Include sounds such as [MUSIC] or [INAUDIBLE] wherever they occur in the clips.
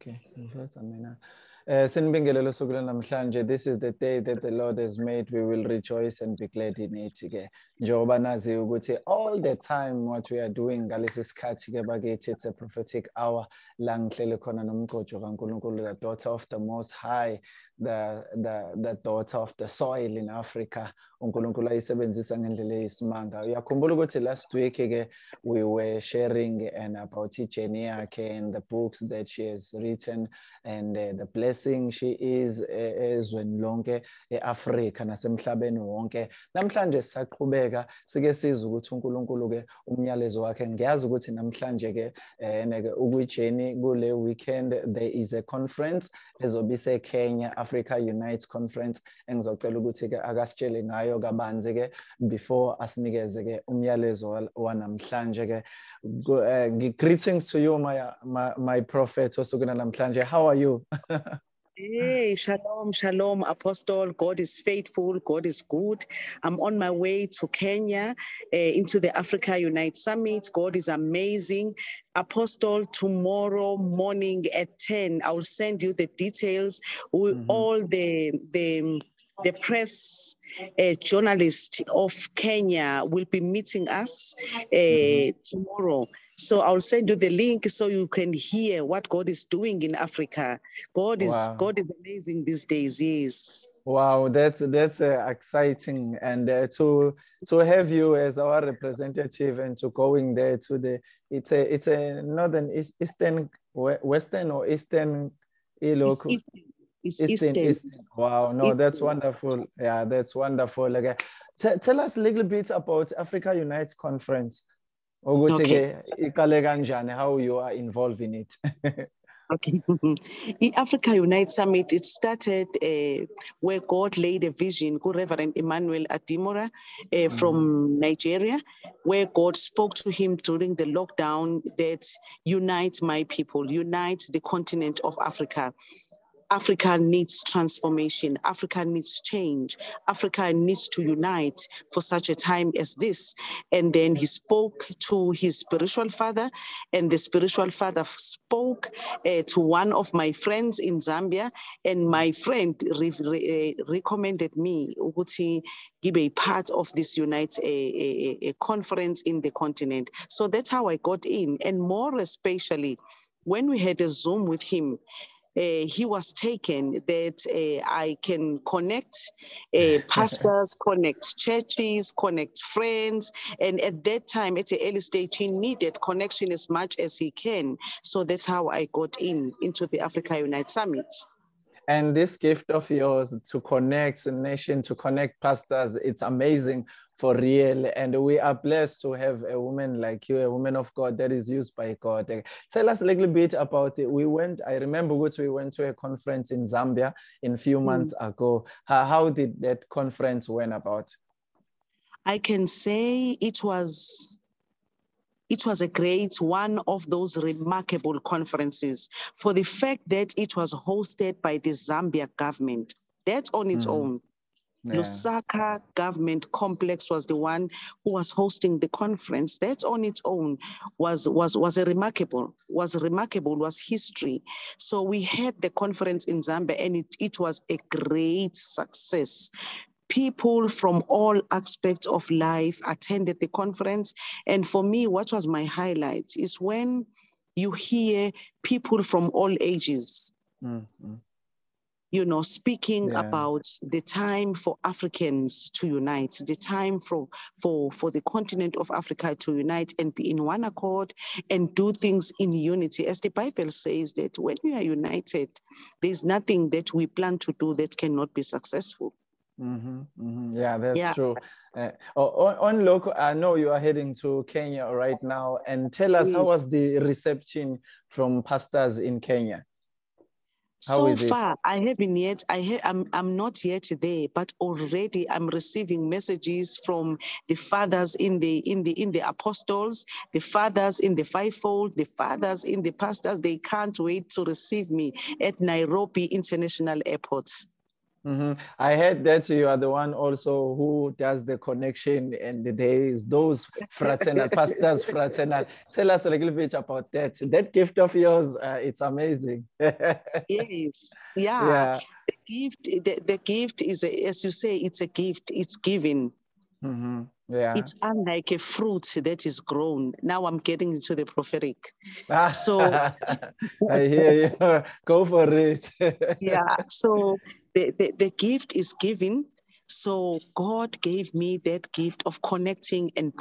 Okay, ngifeza ah, mina. Namhlanje. This is the day that the Lord has made. We will rejoice and be glad in it all the time what we are doing it's a prophetic hour the daughter of the most high the the the daughter of the soil in Africa uNkulunkulu last week we were sharing and about ijourney and the books that she has written and uh, the blessing she is ezweni lonke eAfrica nasemhlabeni wonke. Namhlanje sisaqhubeka sike sizwe ukuthi uNkulunkulu ke umyalezo wakhe ngiyazi ukuthi namhlanje ke eh ukujeni kule weekend there is a conference ezobe ise Kenya Africa Unite Conference engizocela ukuthi ke akasitshele ngayo kabanzi ke before asinikeze ke umyalezo wanamhlanje ke. Greetings to you my my, my prophet osukuna namhlanje how are you? [LAUGHS] Hey, shalom, shalom, apostle. God is faithful. God is good. I'm on my way to Kenya uh, into the Africa Unite Summit. God is amazing. Apostle, tomorrow morning at 10, I will send you the details. With mm -hmm. All the, the, the press uh, journalist of Kenya will be meeting us uh, mm-hmm. tomorrow. So I'll send you the link so you can hear what God is doing in Africa. God is wow. God is amazing these days. Yes. Wow, that's that's uh, exciting, and uh, to to have you as our representative and to going there to the it's a it's a northern eastern western or eastern local. It's Eastern, Eastern. Eastern. Wow, no, Eastern. that's wonderful. Yeah, that's wonderful. Okay. T tell us a little bit about Africa Unite Conference. Okay. How you are involved in it. Okay. [LAUGHS] the Africa Unite Summit, it started uh, where God laid a vision, good Reverend Emmanuel Adimora uh, mm. from Nigeria, where God spoke to him during the lockdown that unite my people, unite the continent of Africa. Africa needs transformation. Africa needs change. Africa needs to unite for such a time as this. And then he spoke to his spiritual father, and the spiritual father spoke uh, to one of my friends in Zambia, and my friend re re uh, recommended me to give a part of this Unite a, a, a conference in the continent. So that's how I got in, and more especially when we had a Zoom with him he was taken that uh, I can connect uh, [LAUGHS] pastors, connect churches, connect friends. And at that time, at the early stage, he needed connection as much as he can. So that's how I got in into the Africa Unite Summit. And this gift of yours to connect a nation, to connect pastors, it's amazing for real. And we are blessed to have a woman like you, a woman of God that is used by God. Tell us a little bit about it. We went, I remember which we went to a conference in Zambia in a few hmm. months mm. ago. How, how did that conference went about? I can say it was it was a great one of those remarkable conferences for the fact that it was hosted by the Zambia government. That on its mm. own yeah. Lusaka government complex was the one who was hosting the conference. That on its own was was was a remarkable, was remarkable, was history. So we had the conference in Zambia and it, it was a great success people from all aspects of life attended the conference. And for me, what was my highlight is when you hear people from all ages. Mm-hmm you know, speaking yeah. about the time for Africans to unite, the time for, for, for the continent of Africa to unite and be in one accord and do things in unity. As the Bible says that when we are united, there's nothing that we plan to do that cannot be successful. Mm-hmm, mm-hmm. Yeah, that's yeah. true. Uh, on, on local, I know you are heading to Kenya right now, and tell us how was the reception from pastors in Kenya? How so far, I haven't yet. I have. I'm. I'm not yet there, but already I'm receiving messages from the fathers in the in the in the apostles, the fathers in the fivefold, the fathers in the pastors. They can't wait to receive me at Nairobi International Airport. Mhm. I heard that you are the one also who does the connection and there is those fraternal [LAUGHS] pastors fraternal. Tell us a little bit about that. That gift of yours, uh, it's amazing. yes, [LAUGHS] yeah. yeah. The gift, the, the gift is, a, as you say, it's a gift. It's given. Mhm. Yeah. It's unlike a fruit that is grown. Now I'm getting into the prophetic. Ah, so- [LAUGHS] I hear you. [LAUGHS] Go for it. [LAUGHS] yeah so the, the, the gift is given so god gave me that gift of connecting and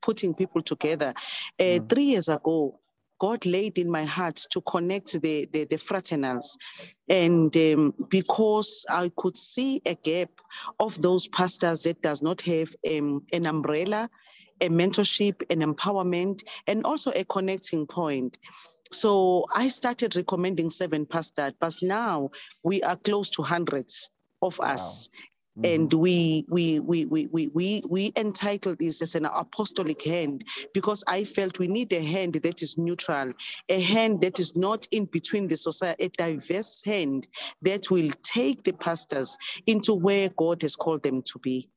putting people together uh, Mm. three years ago god laid in my heart to connect the the, the fraternals. And um, because i could see a gap of those pastors that does not have um, an umbrella a mentorship an empowerment and also a connecting point. So I started recommending seven pastors, but now we are close to hundreds of us. And mm-hmm. we we we we we we we entitled this as an apostolic hand because I felt we need a hand that is neutral, a hand that is not in between the society, a diverse hand that will take the pastors into where God has called them to be.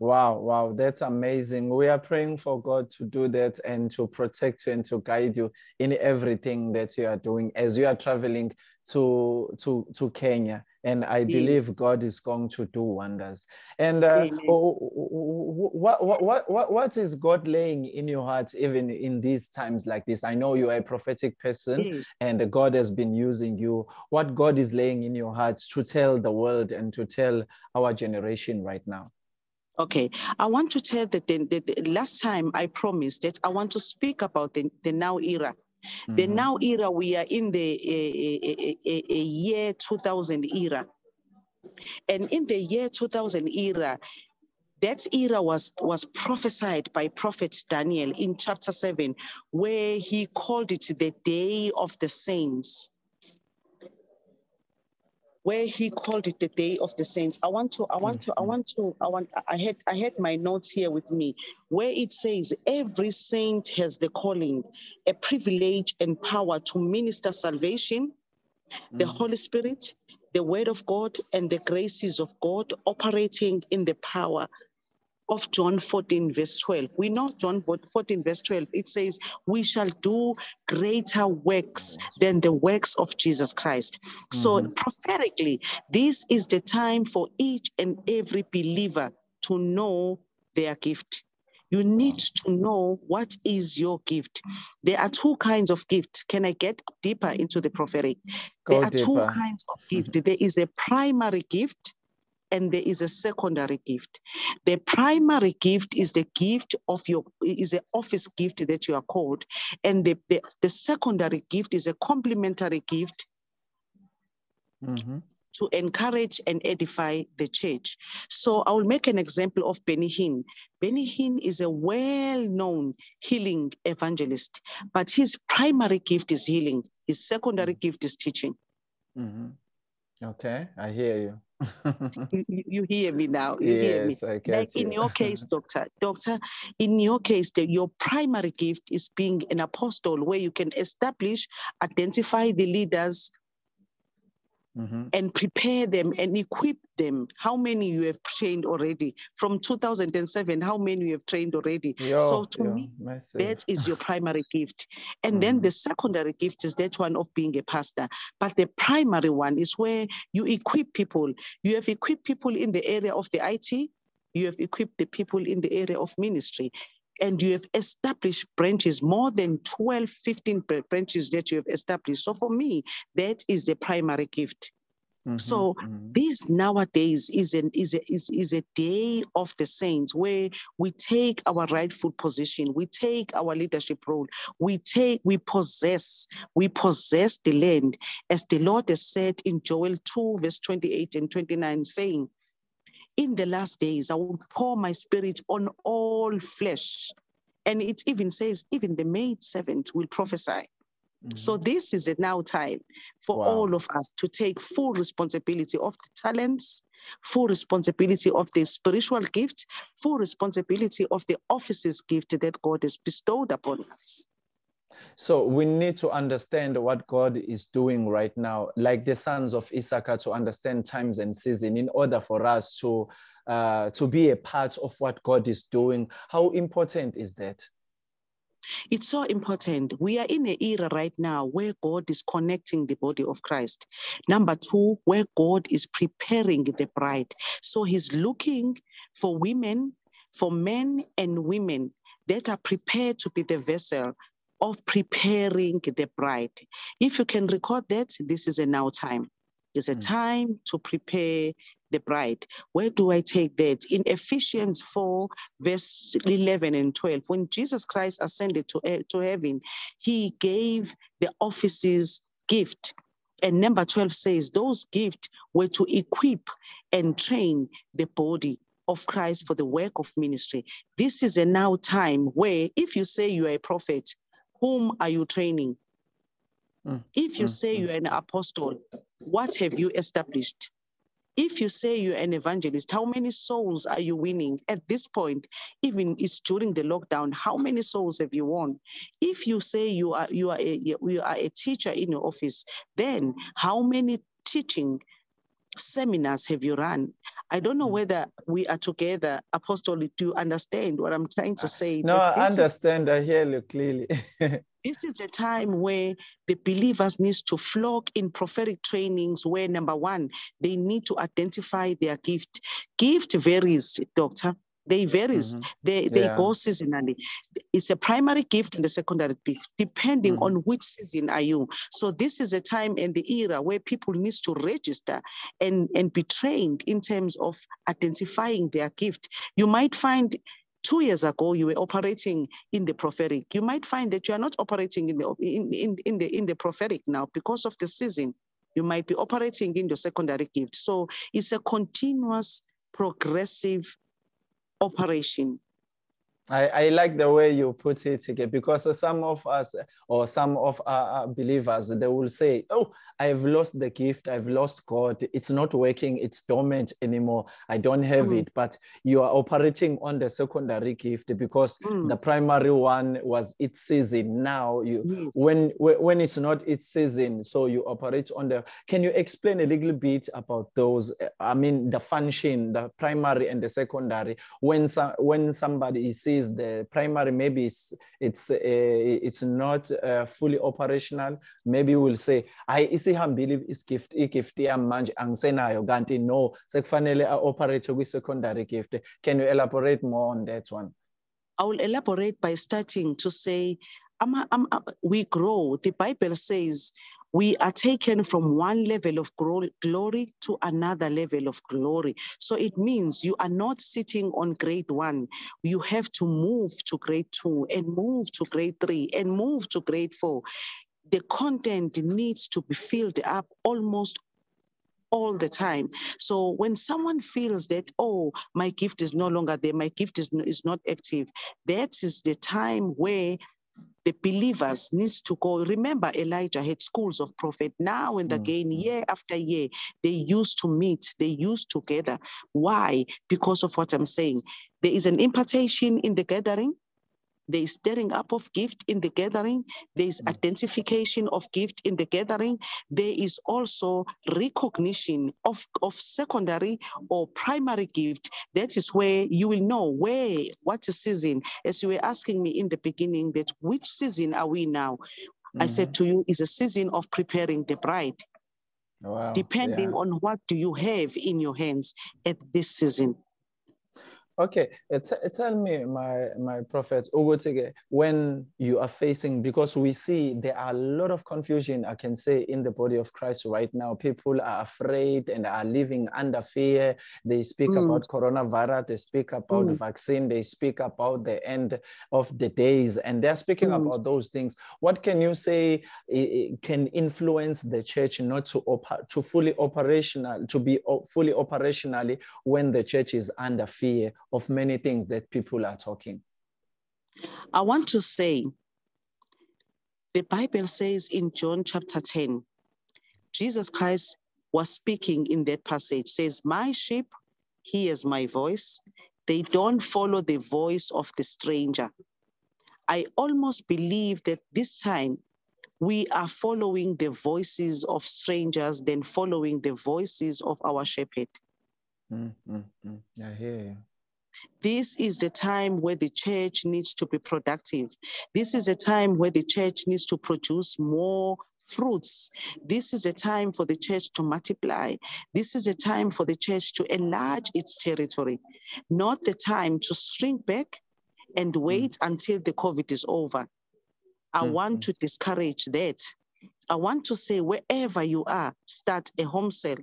Wow, wow, that's amazing. We are praying for God to do that and to protect you and to guide you in everything that you are doing as you are traveling to to to Kenya. And I Yes. believe God is going to do wonders. And uh, Amen. what, what what what what is God laying in your heart even in these times like this? I know you are a prophetic person Yes. and God has been using you. What God is laying in your heart to tell the world and to tell our generation right now. Okay, I want to tell that the, the, the last time I promised that I want to speak about the, the now era. The Mhm. now era, we are in the uh, uh, uh, year 2000 era. And in the year 2000 era, that era was, was prophesied by Prophet Daniel in chapter 7, where he called it the day of the saints. Where he called it the day of the saints. I want to, I want to, I Mhm. want to, I want, I had, I had my notes here with me, where it says every saint has the calling, a privilege and power to minister salvation, the Mhm. Holy Spirit, the Word of God, and the graces of God operating in the power of John 14, verse 12. We know John 14, verse 12. It says, We shall do greater works than the works of Jesus Christ. So, Mhm. prophetically, this is the time for each and every believer to know their gift. You need to know what is your gift. There are two kinds of gift. Can I get deeper into the prophetic? Go there are two kinds of gift. There is a primary gift and there is a secondary gift. The primary gift is the gift of your is the office gift that you are called, and the, the, the secondary gift is a complementary gift Mhm. to encourage and edify the church. So I will make an example of Benny Hinn. Benny Hinn is a well-known healing evangelist, but his primary gift is healing. His secondary gift is teaching. Mhm. Okay, I hear you. [LAUGHS] You, you- you hear me now. You hear me. yes, I get like in your case, [LAUGHS] doctor, doctor, in your case, the, your primary gift is being an apostle, where you can establish, identify the leaders, Mhm. and prepare them and equip them. How many you have trained already? From 2007, how many you have trained already? Yo, so to yo, me, massive. that is your primary gift. And then Mhm. the secondary gift is that one of being a pastor. But the primary one is where you equip people. You have equipped people in the area of the IT, you have equipped the people in the area of ministry. And you have established branches, more than 12, 15 branches that you have established. So for me, that is the primary gift. Mhm, So mhm. this nowadays is an is a is, is a day of the saints where we take our rightful position, we take our leadership role, we take we possess, we possess the land, as the Lord has said in Joel 2, verse 28 and 29, saying, In the last days I will pour my spirit on all flesh. And it even says, even the maid servant will prophesy. So Mhm. this is a now time for Wow. all of us to take full responsibility of the talents, full responsibility of the spiritual gift, full responsibility of the offices gift that God has bestowed upon us. So we need to understand what God is doing right now, like the sons of Issachar, to understand times and season in order for us to uh, to be a part of what God is doing. How important is that? It's so important. We are in an era right now where God is connecting the body of Christ. Number two, where God is preparing the bride. So he's looking for women, for men and women that are prepared to be the vessel of preparing the bride. If you can record that, this is a now time. It's a mm. time to prepare the bride. Where do I take that? In Ephesians 4, verse 11 and 12, when Jesus Christ ascended to, to heaven, he gave the offices gift. And number 12 says those gifts were to equip and train the body of Christ for the work of ministry. This is a now time where if you say you are a prophet, whom are you training? Mm. If you mm. say mm. you're an apostle, what have you established? If you say you're an evangelist, how many souls are you winning at this point? Even it's during the lockdown, how many souls have you won? If you say you are you are a, you are a teacher in your office, then how many teaching seminars have you run? I don't know mm. whether we are together, Apostle, to understand what I'm trying to say. No, I understand. Is, I hear you clearly. [LAUGHS] this is a time where the believers needs to flock in prophetic trainings where number one, they need to identify their gift. Gift varies, doctor. They varies. Mm-hmm. They they yeah. go seasonally. It's a primary gift and a secondary gift, depending mm-hmm. on which season are you. So this is a time and the era where people needs to register and and be trained in terms of identifying their gift. You might find two years ago you were operating in the prophetic you might find that you are not operating in the in, in, in the in the prophetic now because of the season you might be operating in your secondary gift so it's a continuous progressive operation. I, I like the way you put it again because some of us or some of our believers they will say, "Oh, I've lost the gift. I've lost God. It's not working. It's dormant anymore. I don't have mm. it. But you are operating on the secondary gift because mm. the primary one was its season. Now you yes. when when it's not its season, so you operate on the. Can you explain a little bit about those? I mean, the function, the primary and the secondary. When some when somebody sees the primary, maybe it's it's uh, it's not uh, fully operational. Maybe we'll say, I is it believe is gift, isihambile igift igift yami manje angisenayo. Kanti no sekufanele a-operate kwi-secondary gift. Can you elaborate more on that one? I will elaborate by starting to say I'm, I'm, we grow. The bible says we are taken from one level of glory to another level of glory. So it means you are not sitting on grade one. You have to move to grade two and move to grade three and move to grade four the content needs to be filled up almost all the time. So when someone feels that, oh, my gift is no longer there, my gift is, is not active, that is the time where the believers needs to go. Remember, Elijah had schools of prophet. Now and again, mm-hmm. year after year, they used to meet, they used together. Why? Because of what I'm saying. There is an impartation in the gathering. There is stirring up of gift in the gathering. There is mm. identification of gift in the gathering. There is also recognition of, of secondary or primary gift. That is where you will know where, what a season. As you were asking me in the beginning, that which season are we now? Mm-hmm. I said mm-hmm. to you, is a season of preparing the bride. Wow. Depending yeah. on what do you have in your hands at this season. Okay, uh, tell me, my my prophet, when you are facing, because we see there are a lot of confusion, I can say, in the body of Christ right now. People are afraid and are living under fear. They speak mm. about coronavirus, they speak about mm. vaccine, they speak about the end of the days, and they're speaking mm. about those things. What can you say can influence the church not to op- to fully operational, to be fully operationally when the church is under fear? Of many things that people are talking? I want to say the Bible says in John chapter 10, Jesus Christ was speaking in that passage, says, My sheep hears my voice. They don't follow the voice of the stranger. I almost believe that this time we are following the voices of strangers than following the voices of our shepherd. Mm, mm, mm. I hear you. This is the time where the church needs to be productive. This is a time where the church needs to produce more fruits. This is a time for the church to multiply. This is a time for the church to enlarge its territory, not the time to shrink back and wait until the COVID is over. I Mm, want mm. to discourage that. I want to say, wherever you are, start a home cell.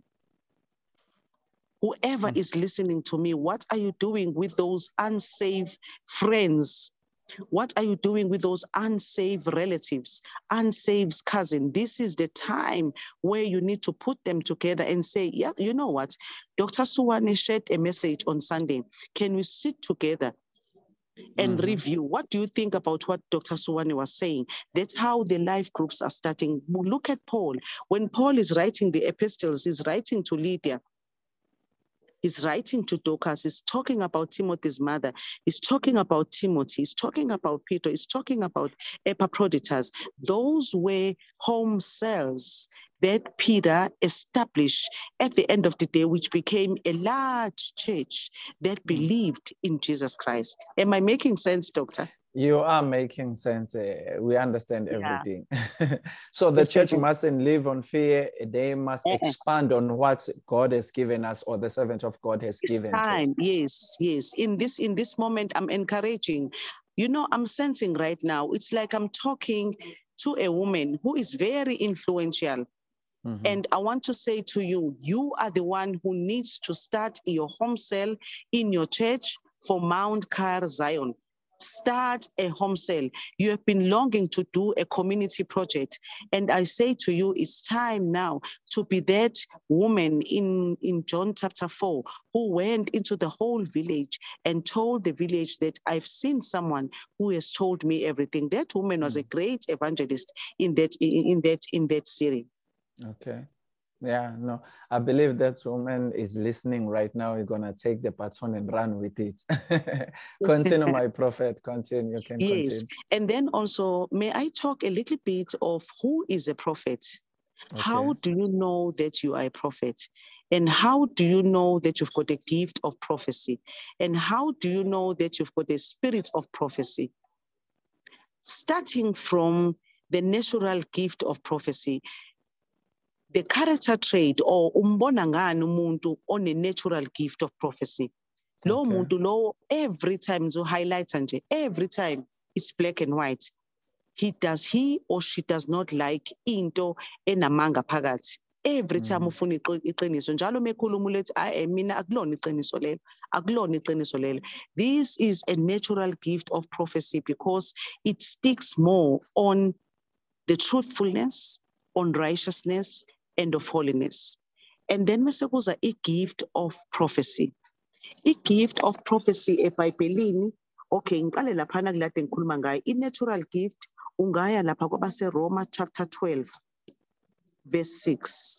Whoever Mm. is listening to me, what are you doing with those unsafe friends? What are you doing with those unsaved relatives, unsaved cousin? This is the time where you need to put them together and say, yeah, you know what? Dr. Suoane shared a message on Sunday. Can we sit together and Mhm. review. What do you think about what Dr. Suoane was saying? That's how the life groups are starting. Look at Paul. When Paul is writing the epistles, he's writing to Lydia. He's writing to Dorcas. He's talking about Timothy's mother. He's talking about Timothy. He's talking about Peter. He's talking about Epaphroditus. Those were home cells that Peter established at the end of the day, which became a large church that believed in Jesus Christ. Am I making sense, Doctor? You are making sense. eh, we understand Yeah. everything. [LAUGHS] so the church mustn't live on fear. They must expand on what God has given us or the servant of God has It's given. to- time. Yes, yes. In this in this moment, I'm encouraging. You know, I'm sensing right now. It's like I'm talking to a woman who is very influential. Mhm. And I want to say to you, you are the one who needs to start your home cell in your church for Mount Car Zion. Start a home cell. You have been longing to do a community project. And I say to you, it's time now to be that woman in, in John chapter 4 who went into the whole village and told the village that I've seen someone who has told me everything. That woman was a mm. great evangelist in that in, in that in that series. Okay. Yeah, no, I believe that woman is listening right now. You're gonna take the baton and run with it. [LAUGHS] continue, my [LAUGHS] prophet. Continue. You can Yes. continue. And then also, may I talk a little bit of who is a prophet? How do you know that you are a prophet? And how do you know that you've got a gift of prophecy? And how do you know that you've got a spirit of prophecy? Starting from the natural gift of prophecy, the character trait or umbona ngani umuntu one natural gift of prophecy. Lo Okay. muntu every time zo highlights nje every time it's black and white. He does he or she does not like into enamanga phakathi. Every time Mhm. ufuna iqi- iqiniso njalo mekhuluma ulethi ayi mina akulona iqiniso lelo akulona iqiniso lelo. This is a natural gift of prophecy because it sticks more on the truthfulness, on righteousness, and of holiness. And then mase kuza i-gift of prophecy. I-gift of prophecy ebhayibhelini, okay, ngiqale laphana kulade ngikhuluma ngayo. I-natural gift ungaya lapha kwabaseRoma chapter 12 verse 6.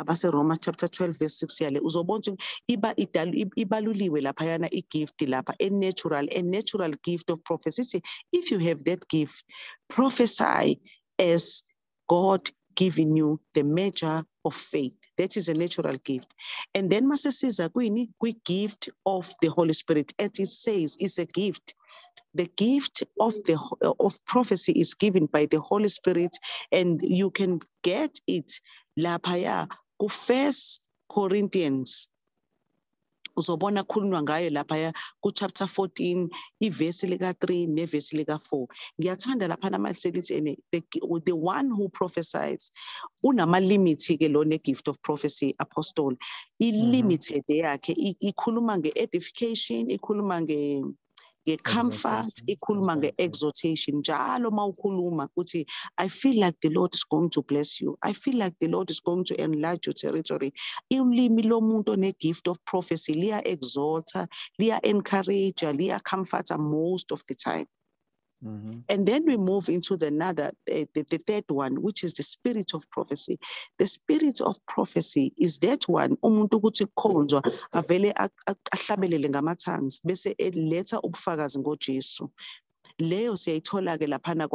abaseRoma chapter 12 verse 6 yale uzobona iba ibaluliwe laphayana i-gift lapha a-natural a natural gift of prophecy if you have that gift prophesy as God giving you the measure of faith. That is a natural gift. And then masesiza kwini kwi-gift of the Holy Spirit. As it says it's a gift. The gift of the of prophecy is given by the Holy Spirit and you can get it. Laphaya ku First Corinthians uzobona khulunywa ngayo laphaya ku-chapter 14 ivesi lika-3 nevesi lika-4 ngiyathanda laphana maselithi and the, the one who prophesies unamalimithi-ke lona gift of prophecy apostle. Ilimited yakhe ikhuluma nge-edification ikhuluma nge nge-comfort Exhortation, ikhuluma comfort, nge-exhortation njalo uma ukhuluma uthi i feel like the lord is going to bless you. I feel like the lord is going to enlarge your territory. Ulimi lomuntu one-gift of prophecy liya-exhorta liya-encourager liya-comforta most of the time Mhm. and then we move into the another, uh, the, the third one, which is the spirit of prophecy. The spirit of prophecy is that one, umuntu ukuthi kukhonzwa avele ahlabelele ngama-tongues bese eletha ubufakazi ngoJesu. leyo siyayithola ke laphana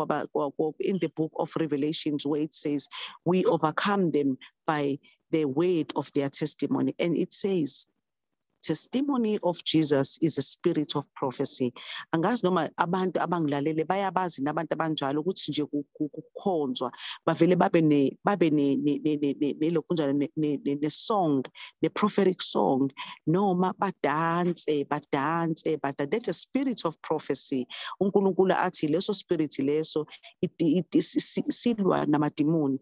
in the book of revelations where it says we overcome them by the weight of their testimony and it says testimony of Jesus is a spirit of prophecy. Angazi noma abantu abangilalele bayabazi nabantu abanjalo ukuthi nje ku- ku- kukhonzwa. Bavele babe ne babe ne ne ne ne song ne prophetic song. Noma badanse badanse but that's a spirit of prophecy. uNkulunkulu athi leso spirit leso silwa namadimoni.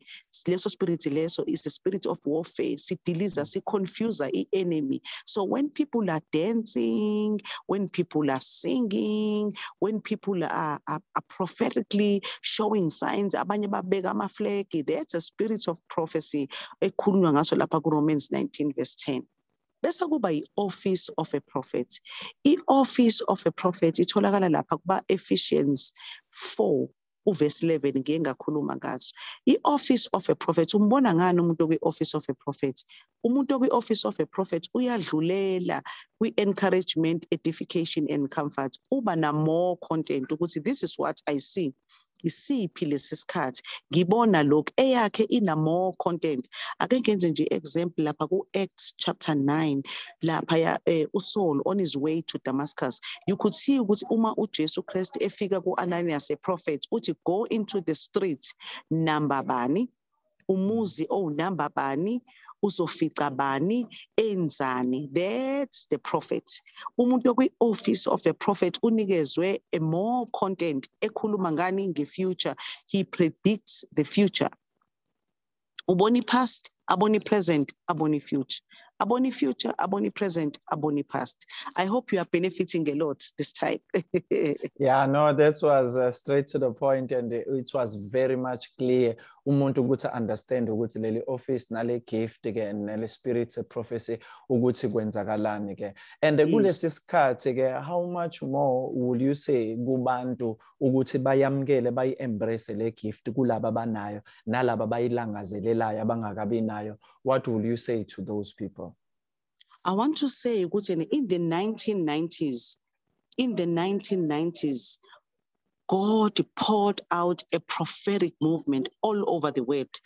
Leso spirit leso is a spirit of warfare. Sidiliza siconfuse i-enemy. So when people are dancing, when people are singing, when people are, are, are prophetically showing signs, abanye that's a spirit of prophecy ekhulunywa ngaso lapha kuRomans 19 verse 10. Bese kuba i-office of a prophet. I-office of a prophet itholakala lapha kuba Ephesians 4 uverse 11 ngike ngakhuluma ngaso. I-office of a prophet umbona ngani umuntu okwi-office of a prophet? Umuntu okwi-office of a prophet uyadlulela kwi-encouragement, edification and comfort. Uba na more content ukuthi this is what I see. Isiphi lesi sikhathi? Ngibona lokhu eyakhe ina more content. Ake ngenze nje example lapha ku-acts chapter 9 lapha ya eh, usaul on his way to damascus. You could see ukuthi uma ujesu kristu efika ku-ananias a prophet uthi go into the street number bani? Umuzi owunamba bani? Uzofica bani? Enzani? That's the prophet. Umuntu okwi-office of a prophet unikezwe a more content ekhuluma ngani nge-future. He predicts the future. Ubona i-past abona i-present abona i-future abona i-future abona i-present abona i-past i hope you are benefiting a lot this time. [LAUGHS] Yeah, no, that was uh, straight to the point and it was very much clear. Umuntu ukuthi understand ukuthi leli office nale gift ke nale spirit prophecy ukuthi kwenzakalani ke. And kulesi sikhathi ke how much more will you say kubantu ukuthi bayamkele bayi embrace le gift kulabo abanayo nalabo abayilangazelelayo abangakabi what will you say to those people I want to say ukuthi in the 1990s, in the 1990s, God poured out a prophetic movement all over the world.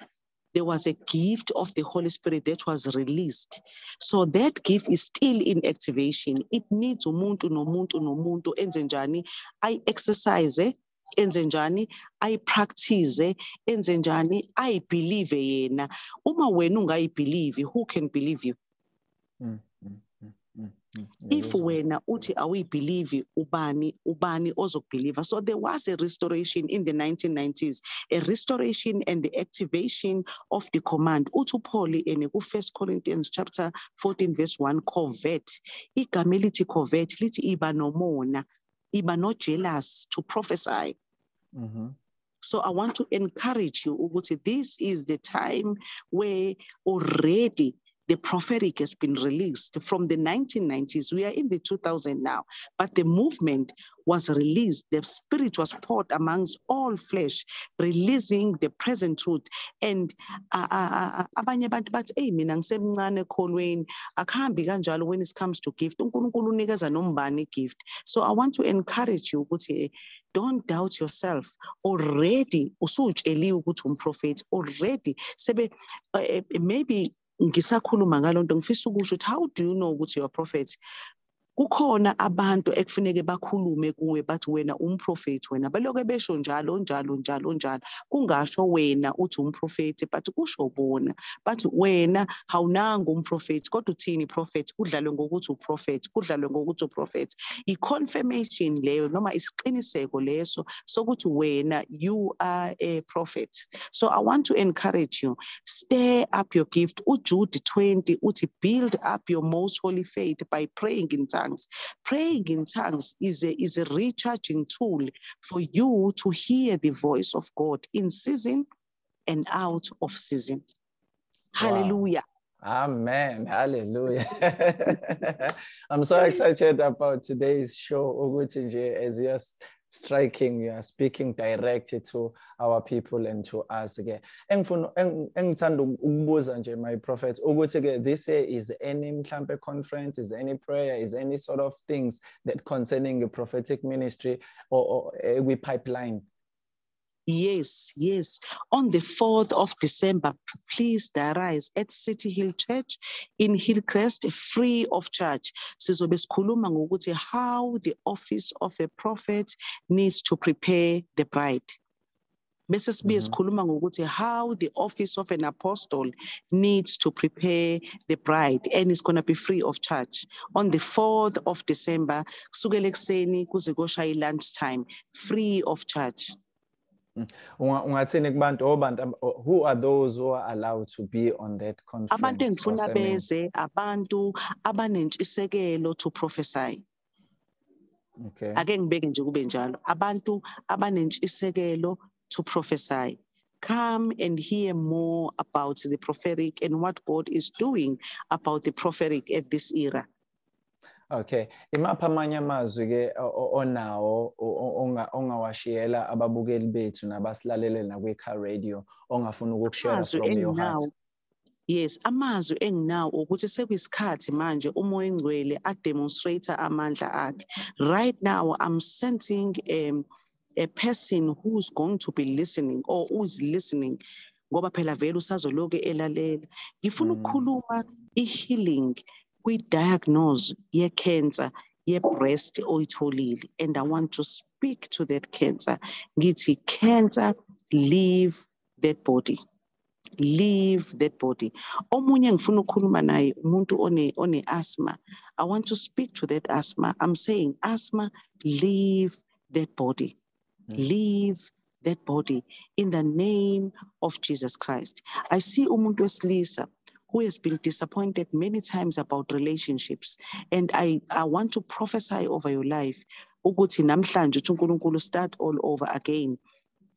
There was a gift of the Holy Spirit that was released. So that gift is still in activation. It needs umuntu nomuntu nomuntu enze njani I exercise eh? Enze njani ayipractice enze njani ayibelieve yena. Uma wena ungayibelieve who can believe you? Mm, mm, mm, mm, mm. if Ngiyakuzwa. wena uthi awuyibelieve ubani ubani ozokubelieve so there was a restoration in the 1990s a restoration and the activation of the command. Uthi upaul ene ku-first corinthians chapter 14 verse 1 covet. Igama elithi covet lithi iba nomona. Iba no jealous to prophesy Mhm. so I want to encourage you ukuthi this is the time where already the prophetic has been released from the 1990s. We are in the 2000 now, but the movement was released. The spirit was poured amongst all flesh, releasing the present truth. And uh, uh, uh, abanye abantu bathi, hey, mina ngisemncane ekholweni, akuhambi kanjalo when it comes to gift. uNkulunkulu unikeza nombani gift. So I want to encourage you ukuthi don't doubt yourself already usutsheliwe ukuthi umprofeti already sebe eh, eh, maybe ngisakhuluma ngaloo nto ngifisa ukusho ukuthi how do you know ukuthi you're a prophet? Kukhona abantu ekufuneke bakhulume kuwe bathi wena umprofeti wena beloke besho njalo njalo njalo njalo. Kungasho wena uthi umprofeti but kusho bona. Bathi wena hawunanga umprofeti kodwa uthini prophet? Kudlalwe ngokuthi uprofeti kudlalwe ngokuthi uprofeti i-confirmation leyo noma isiqiniseko leso sokuthi wena you are a prophet. So i want to encourage you stir up your gift. Ujude 20 uthi build up your most holy faith by praying in tongues. Praying in tongues is a is a recharging tool for you to hear the voice of god in season and out of season hallelujah Amen. Hallelujah. [LAUGHS] I'm so excited about today's show. Ukuthi nje, as we are striking you are speaking directly to our people and to us ke. Engifuna engithanda ukubuza nje my prophet this year is any mhlambe conference is any prayer is any sort of things that concerning the prophetic ministry or, or uh, pipeline Yes, yes. On the 4th of December, please arise at City Hill Church in Hillcrest, free of charge. Sizobe sikhuluma ngokuthi how the office of a prophet needs to prepare the bride. bese sibuye mm-hmm. sikhuluma ngokuthi how the office of an apostle needs to prepare the bride and it's going to be free of charge on the 4th of december kusukela ekuseni kuze koshaya lunch time free of charge ungathini kubantu oh, obantu who are those who are allowed to be on that conference abantu engifuna beze abantu abanentshisekelo to prophesy. Okay. Ake ngibeke nje kube njalo. Abantu abanentshisekelo to prophesy. Come and hear more about the prophetic and what God is doing about the prophetic at this era Okay, imapha amanye amazwi ke onawo ongawashiyela ababukeli bethu nabasilalele nakwi-car radio ongafuna ukukushare from your heart. Yes, amazwi enginawo ukuthi sekuyisikhathi manje umoya engcwele ademonstrate amandla akhe. Right now I'm sensing um, a person who's going to be listening or who's listening ngoba phela vele usazoloke elalela. Ngifuna mm. ukukhuluma i-healing kwi-diagnose ye-cancer ye-breast oyitholile. And i want to speak to that cancer. Ngithi cancer leave that body. Leave that body. Omunye ngifuna ukukhuluma naye umuntu one one asthma. I want to speak to that asthma. I'm saying asthma leave that body. Mm. leave that body in the name of jesus christ. I see umuntu wesilisa who has been disappointed many times about relationships. And I, I want to prophesy over your life. Ukuthi namhlanje uNkulunkulu start all over again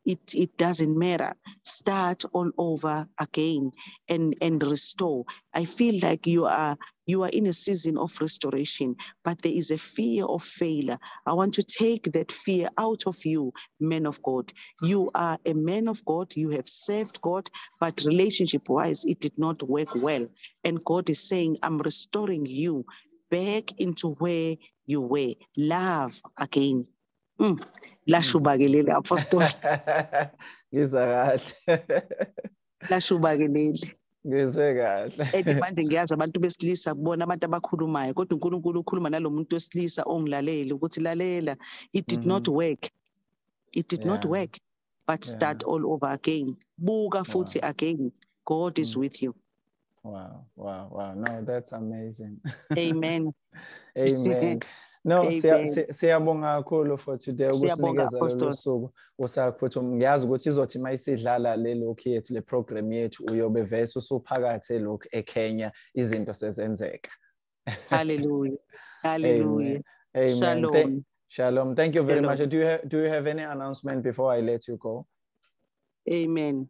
it, it doesn't matter. Start all over again and, and restore. I feel like you are you are in a season of restoration, but there is a fear of failure. I want to take that fear out of you, men of God. You are a man of God, you have served God, but relationship wise, it did not work well. And God is saying, I'm restoring you back into where you were. Love again. Mm. lashuba-ke leli apostoli [LAUGHS] ngizwa kahle lashuba-ke leli ngizwe kahle and manje [LAUGHS] ngiyazi abantu besilisa kubona abantu abakhulumayo kodwa unkulunkulu ukhuluma nalo muntu wesilisa ongilalele ukuthi lalela it did mm -hmm. not mm-hmm. work it did yeah. not work but yeah. start all over again buka futhi wow. again god is mm. with you wow wow wow no that's amazing [LAUGHS] amen amen No, siyabonga kakhulu for today ukusinikeza lolu suku usaphuthi ngiyazi ukuthi izothi mayisidlala le lokhu yethu le program yethu uyobe vese usuphakathi elokhu eKenya izinto sezenzeka. Hallelujah. [LAUGHS] Hallelujah. Amen. Shalom. Thank, shalom. Thank you very Shalom. much. Do you have, do you have any announcement before I let you go? Amen.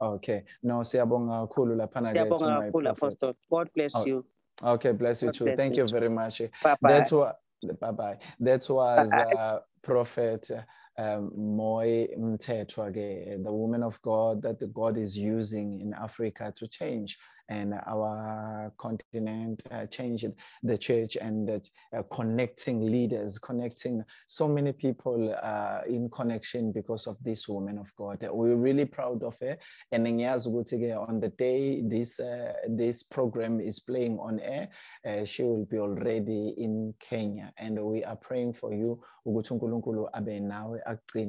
Okay. No, siyabonga kakhulu laphana ke my kakhulu Apostle. God bless oh. you. Okay, bless you God too. Bless Thank you, you very much. Bye bye. That's what bye bye. That was uh, Prophet um, Mooi Mthetwa, the woman of God that the God is using in Africa to change and our continent, uh, changed the church and uh, connecting leaders, connecting so many people uh, in connection because of this woman of God. We're really proud of her. And on the day this uh, this program is playing on air, uh, she will be already in Kenya. And we are praying for you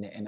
and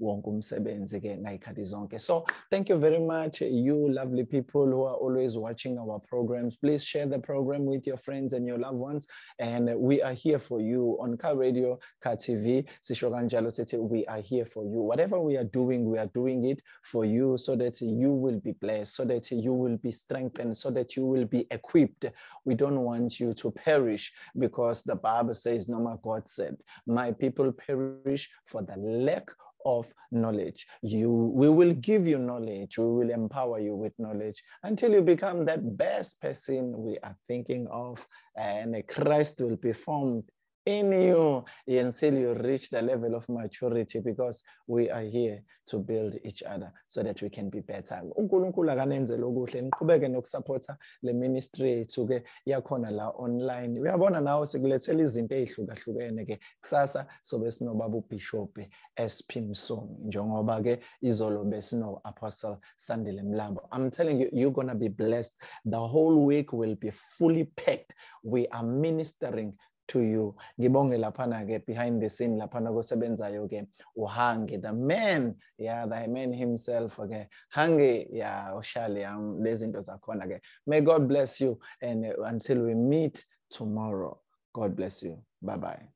wonke umsebenzi ke ngayikhathi zonke. So thank you very much you lovely people who are always watching our programs. Please share the program with your friends and your loved ones. And we are here for you on Car Radio, Car TV, Sishogan City. We are here for you. Whatever we are doing, we are doing it for you so that you will be blessed, so that you will be strengthened, so that you will be equipped. We don't want you to perish because the Bible says, no, my God said, my people perish for the lack of knowledge. You, we will give you knowledge. We will empower you with knowledge until you become that best person we are thinking of, and a Christ will be formed in you until you reach the level of maturity because we are here to build each other so that we can be better. Unkulunkulu akanenzele okuhle niqhubeke nokusapotha le ministry yethu-ke yakhona la online. Uyabona nawe sikulethela izinto ey'hlukahlukene-ke kusasa sobe sinobaba ubhishobhi sp msongi njengoba-ke izolo besino-apostle sandile mlambo. I'm telling you you're gonna be blessed. The whole week will be fully packed. We are ministering to you. Ngibonge laphana-ke behind the scene laphana kosebenzayo-ke uhange the man yeah the man himself-ke hange ya ushali yam lezi zinto zakhona-ke may god bless you and until we meet tomorrow god bless you. Bye bye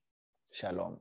shalom